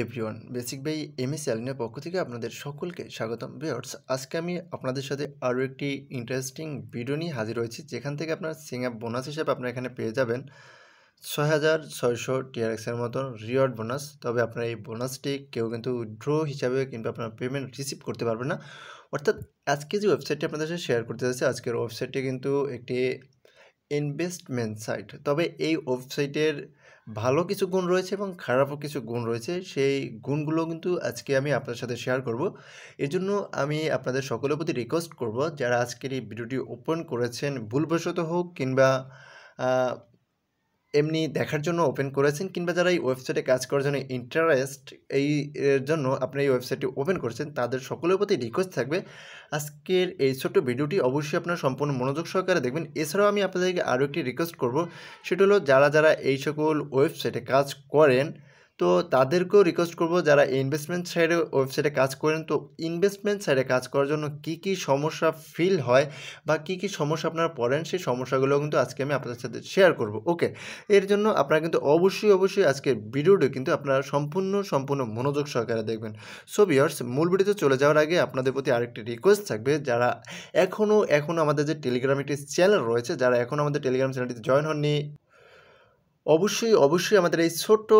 Everyone basic by M S অ্যালিনের পক্ষ থেকে আপনাদের সকলকে স্বাগতম। ভিউয়ার্স আজকে আমি আপনাদের সাথে আরও একটি ইন্টারেস্টিং ভিডিও নিয়ে হাজির হয়েছি, যেখান থেকে আপনার সিঙ্গাপ বোনাস হিসাবে আপনারা এখানে পেয়ে যাবেন ছয় হাজার ছয়শো টিআরএক্সের মতন রিওয়ার্ড বোনাস তবে আপনার এই বোনাসটি কেউ কিন্তু উইথড্র হিসাবে কিংবা আপনার পেমেন্ট রিসিভ করতে পারবেন না। অর্থাৎ আজকে যে ওয়েবসাইটটি আপনাদের সাথে শেয়ার করতে যাচ্ছি আজকের ওয়েবসাইটটি কিন্তু একটি ইনভেস্টমেন্ট সাইট তবে এই ওয়েবসাইটের ভালো কিছু গুণ রয়েছে এবং খারাপও কিছু গুণ রয়েছে। সেই গুণগুলো কিন্তু আজকে আমি আপনার সাথে শেয়ার করব। এর জন্য আমি আপনাদের সকলের প্রতি রিকোয়েস্ট করব, যারা আজকের এই ভিডিওটি ওপেন করেছেন, ভুলবশত হোক কিংবা এমনি দেখার জন্য ওপেন করেছেন কিংবা যারা এই ওয়েবসাইটে কাজ করার জন্য ইন্টারেস্ট এই, এর জন্য আপনি এই ওয়েবসাইটটি ওপেন করেছেন, তাদের সকলের প্রতি রিকোয়েস্ট থাকবে। আজকের এই ছোট্ট ভিডিওটি অবশ্যই আপনারা সম্পূর্ণ মনোযোগ সহকারে দেখবেন। এছাড়াও আমি আপনাদেরকে আরও একটি রিকোয়েস্ট করব, সেটা হলো যারা যারা এই সকল ওয়েবসাইটে কাজ করেন তো তাদেরকেও রিকোয়েস্ট করব যারা ইনভেস্টমেন্ট সাইডে ওয়েবসাইটে কাজ করেন, তো ইনভেস্টমেন্ট সাইডে কাজ করার জন্য কি কি সমস্যা ফিল হয় বা কি কি সমস্যা আপনারা পড়েন, সেই সমস্যাগুলো কিন্তু আজকে আমি আপনাদের সাথে শেয়ার করব। ওকে এর জন্য আপনারা কিন্তু অবশ্যই অবশ্যই আজকের ভিডিওটি কিন্তু আপনারা সম্পূর্ণ সম্পূর্ণ মনোযোগ সহকারে দেখবেন। সো বিয়ার্স মূল ভিডিওতে চলে যাওয়ার আগে আপনাদের প্রতি আরেকটি রিকোয়েস্ট থাকবে, যারা এখনও এখনও আমাদের যে টেলিগ্রাম একটি চ্যানেল রয়েছে, যারা এখনও আমাদের টেলিগ্রাম চ্যানেলটিতে জয়েন হননি, অবশ্যই অবশ্যই আমাদের এই ছোট্ট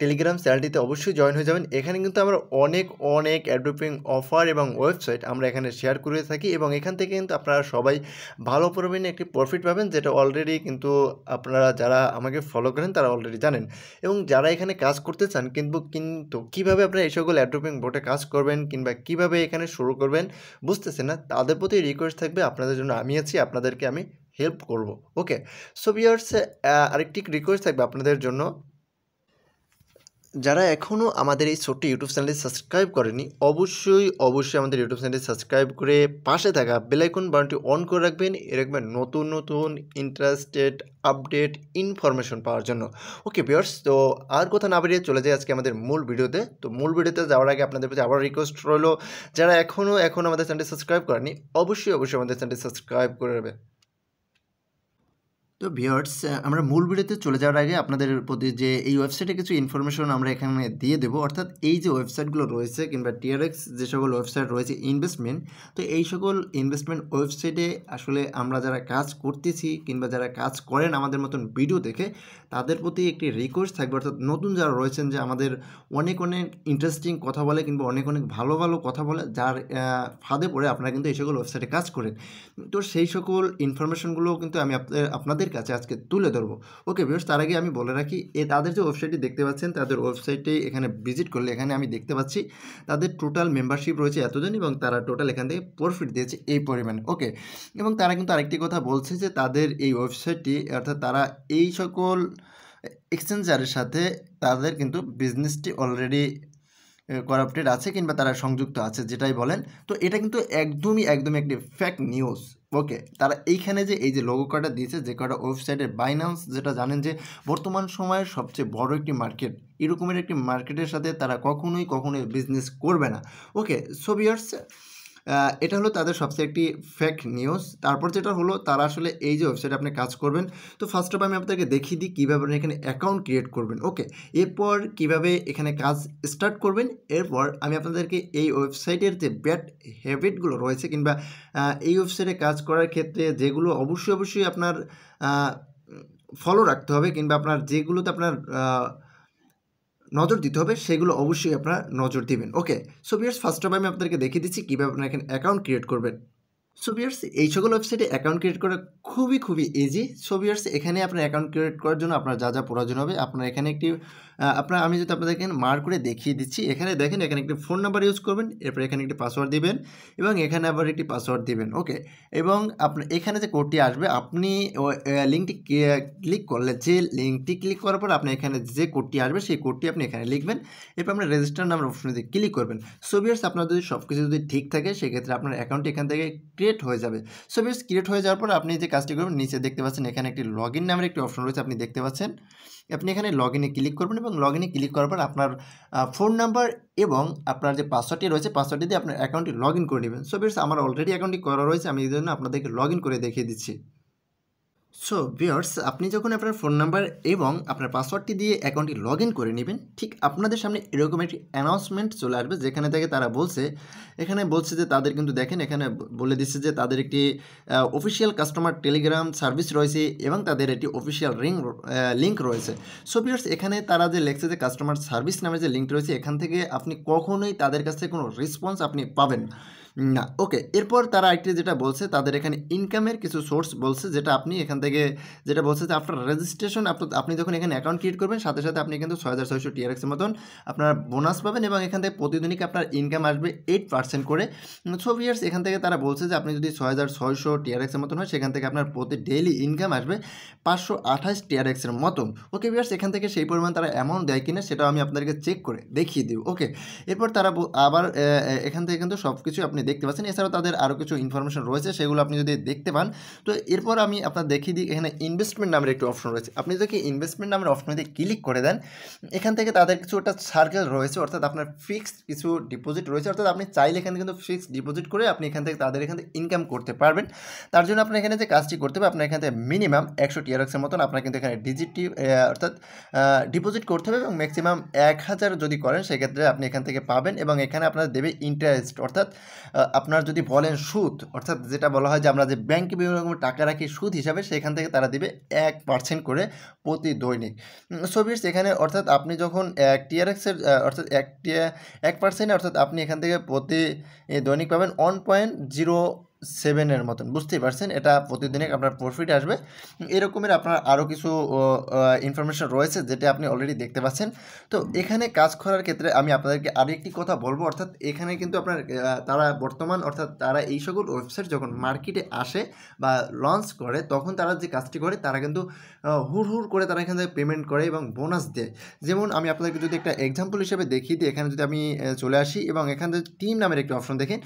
টেলিগ্রাম চ্যানেলটিতে অবশ্যই জয়েন হয়ে যাবেন। এখানে কিন্তু আমরা অনেক অনেক অ্যাডোপিং অফার এবং ওয়েবসাইট আমরা এখানে শেয়ার করে থাকি এবং এখান থেকে কিন্তু আপনারা সবাই ভালো পরিমাণে একটি প্রফিট পাবেন, যেটা অলরেডি কিন্তু আপনারা যারা আমাকে ফলো করেন, তারা অলরেডি জানেন। এবং যারা এখানে কাজ করতে চান, কিন্তু কিন্তু কীভাবে আপনারা এই সকল অ্যাডোপিং বোর্ডে কাজ করবেন কিংবা কীভাবে এখানে শুরু করবেন বুঝতেছেন না, তাদের প্রতি রিকোয়েস্ট থাকবে, আপনাদের জন্য আমি আছি, আপনাদেরকে আমি হেল্প করব। ওকে সো বিয়ার্স আরেকটি রিকোয়েস্ট থাকবে আপনাদের জন্য। যারা এখনও আমাদের এই ছোট্ট ইউটিউব চ্যানেলটি সাবস্ক্রাইব করেনি, অবশ্যই অবশ্যই আমাদের ইউটিউব চ্যানেলটি সাবস্ক্রাইব করে পাশে থাকা বেলাইকন বাটনটি অন করে রাখবেন। এরকম নতুন নতুন ইন্টারেস্টেড আপডেট ইনফরমেশন পাওয়ার জন্য। ওকে বিয়ার্স তো আর কথা না বেরিয়ে চলে যায় আজকে আমাদের মূল ভিডিওতে। তো মূল ভিডিওতে যাওয়ার আগে আপনাদের প্রতি আবার রিকোয়েস্ট রইল, যারা এখনও এখন আমাদের চ্যানেলটি সাবস্ক্রাইব করেনি, অবশ্যই অবশ্যই আমাদের চ্যানেলটি সাবস্ক্রাইব করে নেবে তো ভিওর্স আমরা মূল ভিডিওতে চলে যাওয়ার আগে আপনাদের প্রতি যে এই ওয়েবসাইটে কিছু ইনফরমেশন আমরা এখানে দিয়ে দেবো, অর্থাৎ এই যে ওয়েবসাইটগুলো রয়েছে কিংবা টিআরএক্স যে সকল ওয়েবসাইট রয়েছে ইনভেস্টমেন্ট তো এই সকল ইনভেস্টমেন্ট ওয়েবসাইটে আসলে আমরা যারা কাজ করতেছি কিংবা যারা কাজ করেন আমাদের মতন ভিডিও দেখে, তাদের প্রতি একটি রিকোয়েস্ট থাকবে, অর্থাৎ নতুন যারা রয়েছেন যে আমাদের অনেক অনেক ইন্টারেস্টিং কথা বলে কিংবা অনেক অনেক ভালো ভালো কথা বলে, যার ফাঁদে পড়ে আপনারা কিন্তু এই সকল ওয়েবসাইটে কাজ করেন। তো সেই সকল ইনফরমেশনগুলো কিন্তু আমি আপনাদের কাছে আজকে তুলে ধরবো। ওকে বিয়স তার আগে আমি বলে রাখি, এ তাদের যে ওয়েবসাইটটি দেখতে পাচ্ছেন, তাদের ওয়েবসাইটে এখানে ভিজিট করলে এখানে আমি দেখতে পাচ্ছি, তাদের টোটাল মেম্বারশিপ রয়েছে এতজন এবং তারা টোটাল এখান থেকে প্রফিট দিয়েছে এই পরিমাণে। ওকে, এবং তারা কিন্তু আরেকটি কথা বলছে যে তাদের এই ওয়েবসাইটটি অর্থাৎ তারা এই সকল এক্সচেঞ্জারের সাথে তাদের কিন্তু বিজনেসটি অলরেডি করাপ্টেড আছে কিংবা তারা সংযুক্ত আছে, যেটাই বলেন। তো এটা কিন্তু একদমই একদমই একটি ফ্যাক নিউজ ওকে, তারা এইখানে যে এই যে লোগো কার্ডটা দিয়েছে, যে কটা ওয়েবসাইটের বাইন্যান্স যেটা জানেন যে বর্তমান সময়ের সবচেয়ে বড় একটি মার্কেট এরকমের একটি মার্কেটের সাথে তারা কখনোই কখনোই বিজনেস করবে না। ওকে সো বিয়ার্স এটা হলো তাদের সবচেয়ে একটি ফেক নিউজ তারপর যেটা হলো, তারা আসলে এই যে ওয়েবসাইটে আপনি কাজ করবেন, তো ফার্স্ট অফ আমি আপনাদেরকে দেখিয়ে দিই কীভাবে আপনি এখানে অ্যাকাউন্ট ক্রিয়েট করবেন। ওকে এরপর কীভাবে এখানে কাজ স্টার্ট করবেন, এরপর আমি আপনাদেরকে এই ওয়েবসাইটের যে ব্যাড হ্যাবিটগুলো রয়েছে কিংবা এই ওয়েবসাইটে কাজ করার ক্ষেত্রে যেগুলো অবশ্যই অবশ্যই আপনার ফলো রাখতে হবে কিংবা আপনার যেগুলোতে আপনার নজর দিতে হবে, সেগুলো অবশ্যই আপনারা নজর দিবেন। Okay so viewers first of আমি আপনাদেরকে দেখিয়ে দিচ্ছি কীভাবে আপনারা এখানে অ্যাকাউন্ট ক্রিয়েট করবেন। সো বিয়ার্স এই সকল ওয়েবসাইটে অ্যাকাউন্ট ক্রিয়েট করা খুবই খুবই ইজি সো বিয়ার্স এখানে আপনার অ্যাকাউন্ট ক্রিয়েট করার জন্য আপনার যা যা প্রয়োজন হবে, আপনার এখানে একটি আপনার আমি যদি আপনাদের এখানে মার করে দেখিয়ে দিচ্ছি। এখানে দেখেন, এখানে একটি ফোন নাম্বার ইউজ করবেন, এরপর এখানে একটি পাসওয়ার্ড দিবেন এবং এখানে আবার একটি পাসওয়ার্ড দিবেন ওকে এবং আপনার এখানে যে কোডটি আসবে, আপনি লিঙ্কটি ক্লিক করলে, যে লিঙ্কটি ক্লিক করার পর আপনি এখানে যে কোডটি আসবে, সেই কোডটি আপনি এখানে লিখবেন। এরপর আপনার রেজিস্টার নাম্বার অপশনে ক্লিক করবেন। সো বিয়ার্স আপনার যদি সব কিছু যদি ঠিক থাকে, সেক্ষেত্রে আপনার অ্যাকাউন্টটি এখান থেকে ক্রিয়েট হয়ে যাবে। সো বিয়ার্স ক্রিয়েট হয়ে যাওয়ার পর আপনি যে কাজটি করবেন, নিচে দেখতে পাচ্ছেন এখানে একটি লগ ইন নামের একটি অপশন রয়েছে, আপনি দেখতে পাচ্ছেন। আপনি এখানে লগ ইনে ক্লিক করবেন এবং লগ ইনে ক্লিক করার পর আপনার ফোন নাম্বার এবং আপনার যে পাসওয়ার্ডটি রয়েছে পাসওয়ার্ডটি দিয়ে আপনার অ্যাকাউন্টটি লগ ইন করে নেবেন। সো বিয়ার্স আমার অলরেডি অ্যাকাউন্টটি করা রয়েছে, আমি এই জন্য আপনাদেরকে লগ ইন করে দেখিয়ে দিচ্ছি। সো ভিওর্স আপনি যখন আপনার ফোন নাম্বার এবং আপনার পাসওয়ার্ডটি দিয়ে অ্যাকাউন্টটি লগ ইন করে নেবেন, ঠিক আপনাদের সামনে এরকম একটি অ্যানাউন্সমেন্ট চলে আসবে যেখানে থেকে তারা বলছে, এখানে বলছে যে তাদের কিন্তু দেখেন, এখানে বলে দিচ্ছে যে তাদের একটি অফিসিয়াল কাস্টমার টেলিগ্রাম সার্ভিস রয়েছে এবং তাদের একটি অফিসিয়াল রিং লিঙ্ক রয়েছে। সো ভিওর্স এখানে তারা যে লেখছে যে কাস্টমার সার্ভিস নামে যে লিঙ্ক রয়েছে, এখান থেকে আপনি কখনোই তাদের কাছ থেকে কোনো রেসপন্স আপনি পাবেন না। ওকে, এরপর তারা একটি যেটা বলছে, তাদের এখানে ইনকামের কিছু সোর্স বলছে, যেটা আপনি এখান থেকে, যেটা বলছে যে আপনার রেজিস্ট্রেশন আপনি যখন এখানে অ্যাকাউন্ট ক্রিয়েট করবেন, সাথে সাথে আপনি কিন্তু ছয় হাজার ছয়শো টিআরএক্সের মতন আপনার বোনাস পাবেন এবং এখান থেকে প্রতিদিনই আপনার ইনকাম আসবে এইট পার্সেন্ট করে। সো ইয়ার্স এখান থেকে তারা বলছে যে আপনি যদি ছয় হাজার ছয়শো টিআরএক্সের মতন হয়, সেখান থেকে আপনার প্রতি ডেইলি ইনকাম আসবে পাঁচশো আঠাশ টিআরএক্সের মতন। ওকে বিয়ার্স এখান থেকে সেই পরিমাণ তারা অ্যামাউন্ট দেয় কিনা, সেটাও আমি আপনাদেরকে চেক করে দেখিয়ে দিব। ওকে, এরপর তারা আবার এখান থেকে কিন্তু সব কিছু আপনি দেখতে পাচ্ছেন। এছাড়াও তাদের আরও কিছু ইনফরমেশন রয়েছে, সেগুলো আপনি যদি দেখতে পান, তো এরপর আমি আপনার দেখিয়ে দিই, এখানে ইনভেস্টমেন্ট নামের একটি অপশন রয়েছে। আপনি যদি ইনভেস্টমেন্ট নামের অপশনে ক্লিক করে দেন, এখান থেকে তাদের কিছু একটা সার্কেল রয়েছে, অর্থাৎ আপনার ফিক্সড কিছু ডিপোজিট রয়েছে, অর্থাৎ আপনি চাইলে এখানে কিন্তু ফিক্সড ডিপোজিট করে আপনি এখান থেকে তাদের এখান থেকে ইনকাম করতে পারবেন। তার জন্য আপনার এখানে যে কাজটি করতে হবে, আপনার এখান থেকে মিনিমাম একশো টিআরএক্সের মতন আপনার কিন্তু এখানে ডিজিটি অর্থাৎ ডিপোজিট করতে হবে এবং ম্যাক্সিমাম এক হাজার যদি করেন, সেক্ষেত্রে আপনি এখান থেকে পাবেন এবং এখানে আপনার দেবে ইন্টারেস্ট অর্থাৎ আপনার যদি বলেন সুদ, অর্থাৎ যেটা বলা হয় যে আমরা যে ব্যাঙ্কে বিভিন্ন রকম টাকা রাখি সুদ হিসাবে, সেখান থেকে তারা দিবে এক পার্সেন্ট করে প্রতি দৈনিক। সোভিয়েটস এখানে অর্থাৎ আপনি যখন এক টিআরএক্সের অর্থাৎ এক এক পার্সেন্ট অর্থাৎ আপনি এখান থেকে প্রতি দৈনিক পাবেন ওয়ান পয়েন্ট জিরো সেভেনের মতন, বুঝতেই পারছেন? এটা প্রতিদিনে আপনার প্রফিট আসবে। এরকমের আপনার আরও কিছু ইনফরমেশন রয়েছে যেটা আপনি অলরেডি দেখতে পাচ্ছেন। তো এখানে কাজ করার ক্ষেত্রে আমি আপনাদেরকে আরও একটি কথা বলব, অর্থাৎ এখানে কিন্তু আপনার তারা বর্তমান, অর্থাৎ তারা এই সকল ওয়েবসাইট যখন মার্কেটে আসে বা লঞ্চ করে, তখন তারা যে কাজটি করে, তারা কিন্তু হুড় হুড় করে তারা এখান থেকে পেমেন্ট করে এবং বোনাস দেয়। যেমন আমি আপনাদেরকে যদি একটা এক্সাম্পল হিসেবে দিই এখানে যদি আমি চলে আসি এবং এখানে টিম নামের একটি অপশন দেখেন।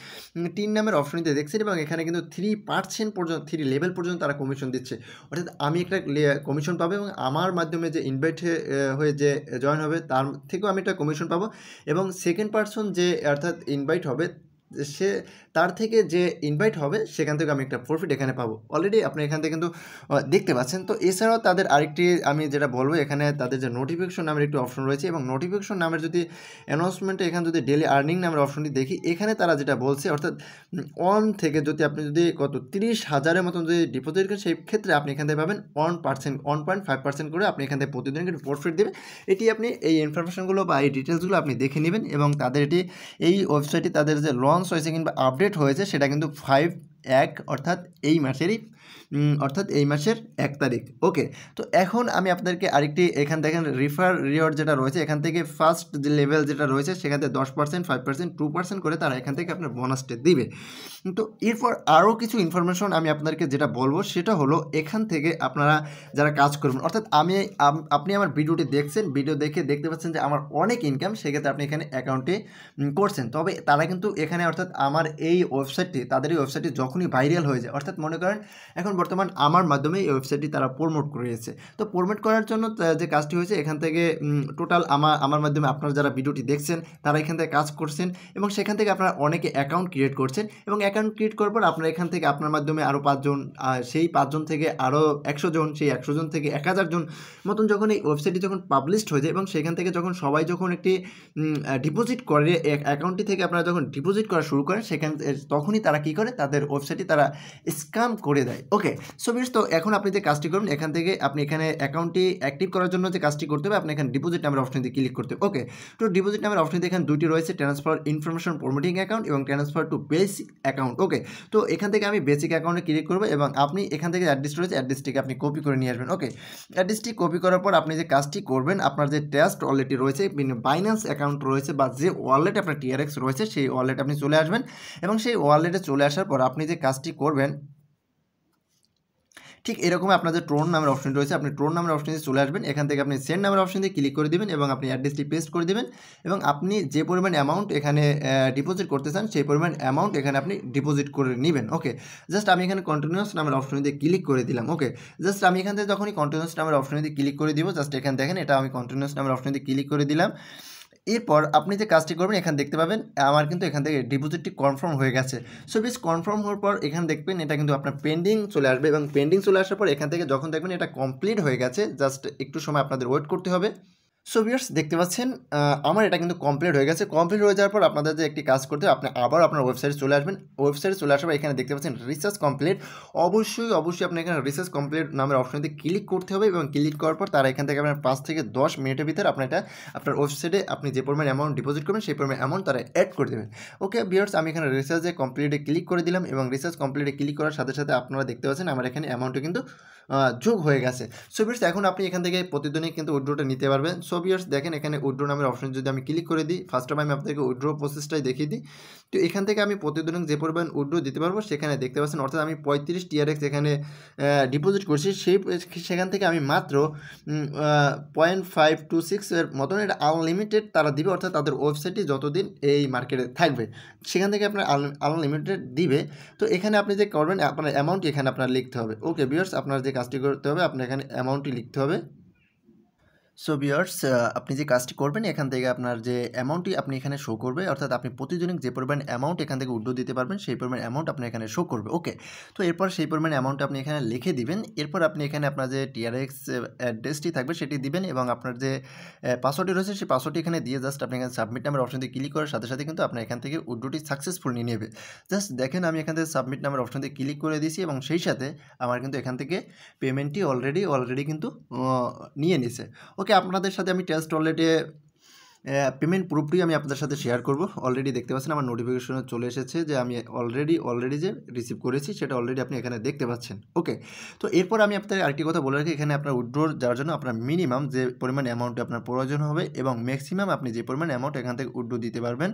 টিম নামের অপশনটিতে দেখছেন এবং এখানে কিন্তু থ্রি পার্সেন্ট পর্যন্ত থ্রি লেভেল পর্যন্ত তারা কমিশন দিচ্ছে। অর্থাৎ আমি একটা কমিশন পাবো এবং আমার মাধ্যমে যে ইনভাইট হয়ে যে জয়েন হবে, তার থেকেও আমি একটা কমিশন পাবো। এবং সেকেন্ড পার্সন যে, অর্থাৎ ইনভাইট হবে, সে তার থেকে যে ইনভাইট হবে, সেখান থেকে আমি একটা প্রফিট এখানে পাবো। অলরেডি আপনি এখান থেকে কিন্তু দেখতে পাচ্ছেন। তো এছাড়াও তাদের আরেকটি আমি যেটা বলব, এখানে তাদের যে নোটিফিকেশন নামের একটি অপশন রয়েছে এবং নোটিফিকেশন নামের যদি অ্যানাউন্সমেন্টে এখানে যদি ডেলি আর্নিং নামের অপশনটি দেখি, এখানে তারা যেটা বলছে, অর্থাৎ ওয়ান থেকে যদি আপনি যদি কত, তিরিশ হাজারের মতন যদি ডিপোজিট করেন, সেই ক্ষেত্রে আপনি এখান থেকে পাবেন one percent one point five percent করে আপনি এখান থেকে প্রতিদিন কিন্তু প্রফিট দেবে এটি আপনি এই ইনফরমেশনগুলো বা এই ডিটেলসগুলো আপনি দেখে নেবেন এবং তাদের এটি, এই ওয়েবসাইটটি তাদের যে লঞ্চ হয়েছে কিংবা আপডেট হয়েছে সেটা কিন্তু ফাইভ এক অর্থাৎ এই মাসেরই অর্থাৎ এই মাসের এক তারিখ। ওকে তো এখন আমি আপনাদেরকে আরেকটি, এখান দেখেন রিফার রিওয়ার্ড যেটা রয়েছে, এখান থেকে ফার্স্ট যে লেভেল যেটা রয়েছে, সেখান থেকে দশ percent five percent two percent করে তারা এখান থেকে আপনার বোনাসটা দিবে। তো এরপর আরও কিছু ইনফরমেশন আমি আপনাদেরকে যেটা বলব, সেটা হলো এখান থেকে আপনারা যারা কাজ করবেন, অর্থাৎ আমি আপনি আমার ভিডিওটি দেখছেন, ভিডিও দেখে দেখতে পাচ্ছেন যে আমার অনেক ইনকাম সেক্ষেত্রে আপনি এখানে অ্যাকাউন্টে করছেন। তবে তারা কিন্তু এখানে অর্থাৎ আমার এই ওয়েবসাইটটি তাদের এই ওয়েবসাইটটি যখনই ভাইরাল হয়ে যায়। অর্থাৎ মনে করেন, এখন বর্তমান আমার মাধ্যমে এই ওয়েবসাইটটি তারা প্রমোট করেছে। তো প্রমোট করার জন্য যে কাজটি হয়েছে, এখান থেকে টোটাল আমার আমার মাধ্যমে আপনারা যারা ভিডিওটি দেখছেন, তারা এখান থেকে কাজ করছেন এবং সেখান থেকে আপনারা অনেকে অ্যাকাউন্ট ক্রিয়েট করছেন এবং অ্যাকাউন্ট ক্রিয়েট করার পর আপনারা এখান থেকে আপনার মাধ্যমে আরও পাঁচজন সেই পাঁচজন থেকে আরও একশো জন, সেই একশো জন থেকে এক হাজার জন মতন যখন এই ওয়েবসাইটটি যখন পাবলিশড হয়ে যায় এবং সেখান থেকে যখন সবাই যখন একটি ডিপোজিট করে অ্যাকাউন্টটি থেকে আপনারা যখন ডিপোজিট করা শুরু করেন, সেখান তখনই তারা কী করে? তাদের ওয়েবসাইটটি তারা স্ক্যাম করে দেয়। ওকে সো বিশ তো এখন আপনি যে কাজটি করবেন এখান থেকে আপনি এখানে অ্যাকাউন্টটি অ্যাক্টিভ করার জন্য যে কাজটি করতে হবে আপনি এখানে ডিপোজিট নামের অপশনটি ক্লিক করতে হবে। ওকে তো ডিপোজিট নামের অপশনটি এখানে দুটি রয়েছে ট্রান্সফার ইনফরমেশন প্রমোটিং অ্যাকাউন্ট এবং transfer to basic account okay তো এখান থেকে আমি বেসিক অ্যাকাউন্টে ক্লিক করব এবং আপনি এখান থেকে অ্যাড্রেস রয়েছে অ্যাড্রেসটিকে আপনি কপি করে নিয়ে আসবেন। ওকে অ্যাড্রেসটি কপি করার পর আপনি যে কাজটি করবেন, আপনার যে টেস্ট ওয়ালেটটি রয়েছে বাইন্যান্স অ্যাকাউন্ট রয়েছে বা যে ওয়ালেট আপনার টিআরএক্স রয়েছে, সেই ওয়ালেট আপনি চলে আসবেন এবং সেই ওয়ালেটে চলে আসার পর আপনি যে কাজটি করবেন, ঠিক এরকম আপনাদের ট্রোন নামের অপশন রয়েছে। আপনি ট্রোন নামের অপশন দিয়ে চলে আসবেন। এখান থেকে আপনি সেন্ড নামের অপশন দিয়ে ক্লিক করে দেবেন এবং আপনি অ্যাড্রেসটি পেস্ট করে দেবেন এবং আপনি যে পরিমাণ অ্যামাউন্ট এখানে ডিপোজিট করতে চান, সেই পরিমাণ অ্যামাউন্ট এখানে আপনি ডিপোজিট করে নেবেন। ওকে জাস্ট আমি এখানে কন্টিনিউস নামের অপশন দিয়ে ক্লিক করে দিলাম। ওকে জাস্ট আমি এখান থেকে যখনই কন্টিনিউস নামের অপশন দিয়ে ক্লিক করে দিব জাস্ট এখানে দেখেন, এটা আমি কন্টিনিউস নামের অপশন দিয়ে ক্লিক করে দিলাম। এরপর আপনি যে কাজটি করবেন, এখানে দেখতে পাবেন, আমার কিন্তু এখান থেকে ডিপোজিটটি কনফার্ম হয়ে গেছে। সো বেশ কনফার্ম হওয়ার পর এখানে দেখবেন, এটা কিন্তু আপনার পেন্ডিং চলে আসবে এবং পেন্ডিং চলে আসার পর এখান থেকে যখন দেখবেন এটা কমপ্লিট হয়ে গেছে জাস্ট একটু সময় আপনাদের ওয়েট করতে হবে। সো ভিউয়ার্স দেখতে পাচ্ছেন আমার এটা কিন্তু কমপ্লিট হয়ে গেছে। কমপ্লিট হয়ে যাওয়ার পর আপনাদের যে একটি কাজ করতে আপনি আবার আপনার ওয়েবসাইটে চলে আসবেন। ওয়েবসাইটে চলে আসার পর এখানে দেখতে পাচ্ছেন রিসার্চ কমপ্লিট অবশ্যই অবশ্যই আপনি এখানে রিসার্চ কমপ্লিট নামের অপশনটি ক্লিক করতে হবে এবং ক্লিক করার পর তারা এখান থেকে আপনার পাঁচ থেকে দশ মিনিটের ভিতরে আপনার এটা, আপনার ওয়েবসাইটে আপনি যে পরিমাণ অ্যামাউন্ট ডিপোজিট করবেন, সেই পরিমাণ অ্যামাউন্ট তারা অ্যাড করে দেবেন। ওকে ভিউয়ার্স আমি এখানে রিসার্চে কমপ্লিটে ক্লিক করে দিলাম এবং রিসার্চ কমপ্লিটে ক্লিক করার সাথে সাথে আপনারা দেখতে পাচ্ছেন, আমার এখানে অ্যামাউন্টটা কিন্তু যোগ হয়ে গেছে। সো বিয়ার্স এখন আপনি এখান থেকে প্রতিদিনই কিন্তু উইড্রোটা নিতে পারবেন। সো বিয়ার্স দেখেন এখানে উইড্রো নামের অপশন যদি আমি ক্লিক করে দিই ফার্স্ট অফ আমি আপনাকে উইড্রো প্রসেসটাই দেখিয়ে দিই। তো এখান থেকে আমি প্রতিদিন যে পরিমাণ উইড্রো দিতে পারব, সেখানে দেখতে পাচ্ছেন, অর্থাৎ আমি পঁয়ত্রিশ টিআরএক্স এখানে ডিপোজিট করছি, সেই, সেখান থেকে আমি মাত্র পয়েন্ট ফাইভ টু সিক্সের মতন এটা আনলিমিটেড তারা দিবে, অর্থাৎ তাদের ওয়েবসাইটটি যতদিন এই মার্কেটে থাকবে, সেখান থেকে আপনার আনলিমিটেড দিবে। তো এখানে আপনি যে করবেন, আপনার অ্যামাউন্ট এখানে আপনার লিখতে হবে। ওকে বিয়ার্স আপনার যে কাজটি করতে হবে, আপনার এখানে অ্যামাউন্টটি লিখতে হবে। সো বিয়ার্স আপনি যে কাজটি করবেন, এখান থেকে আপনার যে অ্যামাউন্টটি আপনি এখানে শো করবে, অর্থাৎ আপনি প্রতিদিন যে পরিমাণ অ্যামাউন্ট এখান থেকে উড্ডো দিতে পারবেন, সেই পরিমাণ অ্যামাউন্ট আপনি এখানে শো করবে। ওকে তো এরপর সেই পরিমাণ অ্যামাউন্ট আপনি এখানে লিখে দিবেন। এরপর আপনি এখানে আপনার যে টিআরএক্স অ্যাড্রেসটি থাকবে, সেটি দিবেন এবং আপনার যে পাসওয়ার্ডটি রয়েছে, সেই পাসওয়ার্ডটি এখানে দিয়ে জাস্ট আপনি এখানে সাবমিট নামের অপশন দিয়ে ক্লিক করার সাথে সাথে কিন্তু আপনার এখান থেকে উড্ডোটি সাকসেসফুল নিয়ে নেবে। জাস্ট দেখেন, আমি এখান থেকে সাবমিট নামের অপশন দিয়ে ক্লিক করে দিয়েছি এবং সেই সাথে আমার কিন্তু এখান থেকে পেমেন্টটি অলরেডি অলরেডি কিন্তু নিয়ে নিছে। ওকে আপনাদের সাথে আমি টেস্ট অলরেডি পেমেন্ট প্রুফটি আমি আপনাদের সাথে শেয়ার করব। অলরেডি দেখতে পাচ্ছেন আমার নোটিফিকেশনে চলে এসেছে যে আমি অলরেডি অলরেডি যে রিসিভ করেছি সেটা অলরেডি আপনি এখানে দেখতে পাচ্ছেন। ওকে তো এরপর আমি আপনাদের আরেকটি কথা বলে রাখি। এখানে আপনার উইড্রোর যাওয়ার জন্য আপনার মিনিমাম যে পরিমাণ অ্যামাউন্টে আপনার প্রয়োজন হবে এবং ম্যাক্সিমাম আপনি যে পরিমাণ অ্যামাউন্ট এখান থেকে উইড্রো দিতে পারবেন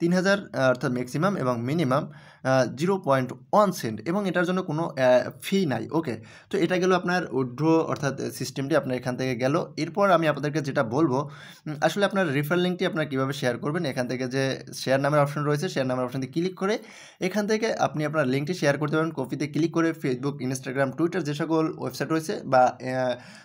তিন হাজার অর্থাৎ ম্যাক্সিমাম এবং minimum zero point one cent এবং এটার জন্য কোনো ফি নাই ওকে তো এটা গেল আপনার উইড্রো অর্থাৎ সিস্টেমটি আপনার এখান থেকে গেল। এরপর আমি আপনাদেরকে যেটা বলব আসলে আপনার রেফার লিঙ্কটি আপনার কীভাবে শেয়ার করবেন, এখান থেকে যে শেয়ার নামের অপশন রয়েছে শেয়ার নামের অপশানটি ক্লিক করে এখান থেকে আপনি আপনার লিঙ্কটি শেয়ার করতে পারেন। কপিতে ক্লিক করে ফেসবুক ইনস্টাগ্রাম টুইটার যে সকল ওয়েবসাইট রয়েছে বা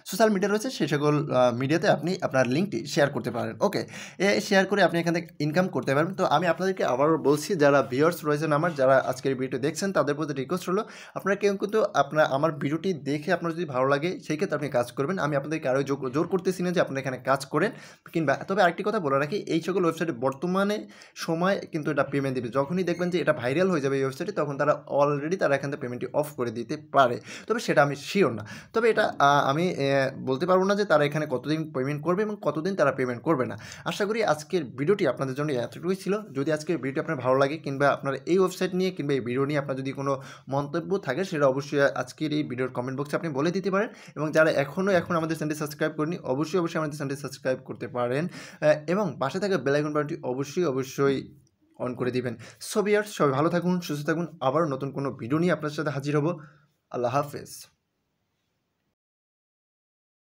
সোশ্যাল মিডিয়া রয়েছে সেই সকল মিডিয়াতে আপনি আপনার লিঙ্কটি শেয়ার করতে পারেন ওকে এ শেয়ার করে আপনি এখান থেকে ইনকাম করতে পারবেন। তো আমি আপনাদেরকে আবারও বলছি, যারা ভিউয়ার্স রয়েছেন আমার, যারা আজকের ভিডিও দেখছেন, তাদের প্রতি রিকোয়েস্ট হলো আপনারা কেউ কিন্তু আপনার, আমার ভিডিওটি দেখে আপনার যদি ভালো লাগে, সেই ক্ষেত্রে আপনি কাজ করবেন। আমি আপনাদেরকে আরও জোর করতেছি না যে আপনারা এখানে কাজ করেন, কিংবা, তবে আরেকটি কথা বলে রাখি, এই সকল ওয়েবসাইটে বর্তমানে সময় কিন্তু এটা পেমেন্ট দেবে। যখনই দেখবেন যে এটা ভাইরাল হয়ে যাবে এই ওয়েবসাইটে তখন তারা অলরেডি তারা এখান থেকে পেমেন্টটি অফ করে দিতে পারে। তবে সেটা আমি শিওর না। তবে এটা আমি বলতে পারব না যে তারা এখানে কতদিন পেমেন্ট করবে এবং কতদিন তারা পেমেন্ট করবে না। আশা করি আজকের ভিডিওটি আপনাদের জন্য এতটুকুই ছিল। যদি আজকের ভিডিওটি আপনার ভালো লাগে কিংবা আপনার এই ওয়েবসাইট নিয়ে কিংবা এই ভিডিও নিয়ে আপনার যদি কোনো মন্তব্য থাকে, সেটা অবশ্যই আজকের এই ভিডিওর কমেন্ট বক্সে আপনি বলে দিতে পারেন। এবং যারা এখনও এখন আমাদের চ্যানেলটি সাবস্ক্রাইব করেনি অবশ্যই অবশ্যই আমাদের চ্যানেলটি সাবস্ক্রাইব করতে পারেন। এবং পাশে থাকা বেলাইকন বাটনটি অবশ্যই অবশ্যই অন করে দিবেন। সো বিয়ার সবাই ভালো থাকুন, সুস্থ থাকুন। আবার নতুন কোনো ভিডিও নিয়ে আপনার সাথে হাজির হব। আল্লাহ হাফেজ।